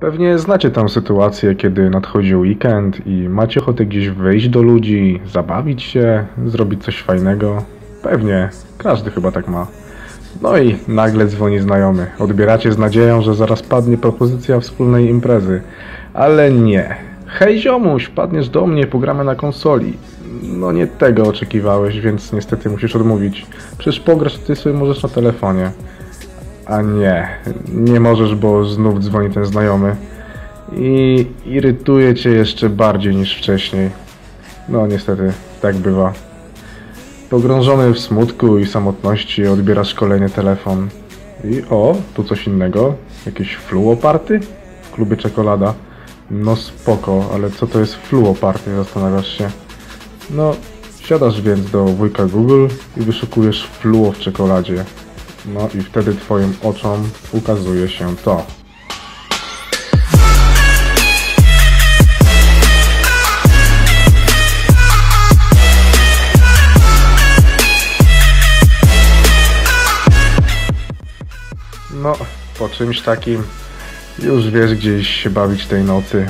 Pewnie znacie tę sytuację, kiedy nadchodzi weekend i macie ochotę gdzieś wyjść do ludzi, zabawić się, zrobić coś fajnego. Pewnie, każdy chyba tak ma. No i nagle dzwoni znajomy. Odbieracie z nadzieją, że zaraz padnie propozycja wspólnej imprezy. Ale nie. Hej ziomuś, padniesz do mnie, pogramy na konsoli. No nie tego oczekiwałeś, więc niestety musisz odmówić. Przecież pograć ty sobie możesz na telefonie. A nie, nie możesz, bo znów dzwoni ten znajomy. I irytuje cię jeszcze bardziej niż wcześniej. No niestety, tak bywa. Pogrążony w smutku i samotności odbierasz kolejny telefon. I o, tu coś innego. Jakieś fluoparty? W klubie czekolada. No spoko, ale co to jest fluoparty, zastanawiasz się. No, siadasz więc do wujka Google i wyszukujesz fluo w czekoladzie. No i wtedy twoim oczom ukazuje się to. No, po czymś takim już wiesz gdzieś się bawić tej nocy.